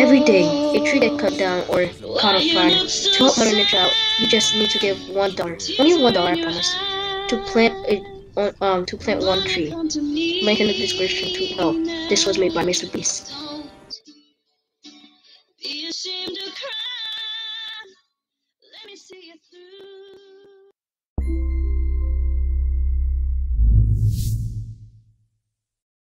Every day, a tree that cut down or caught on fire. To help Mother Nature out, you just need to give one dollar. Only one dollar, I promise. To plant a um to plant one tree. Link in the description to help. This was made by Mr. Beast. Be ashamed to cry. Let me see you through.